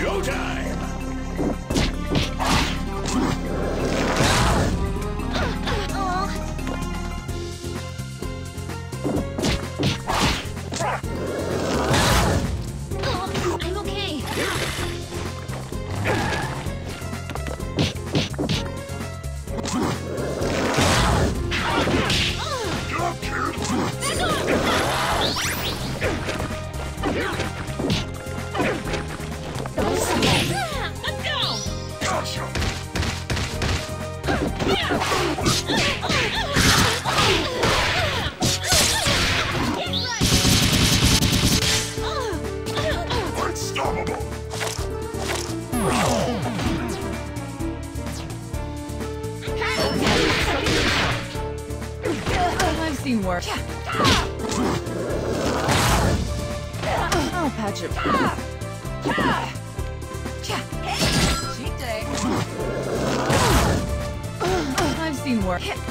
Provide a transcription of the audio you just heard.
Showtime! Worse. I'll patch it. I've seen worse.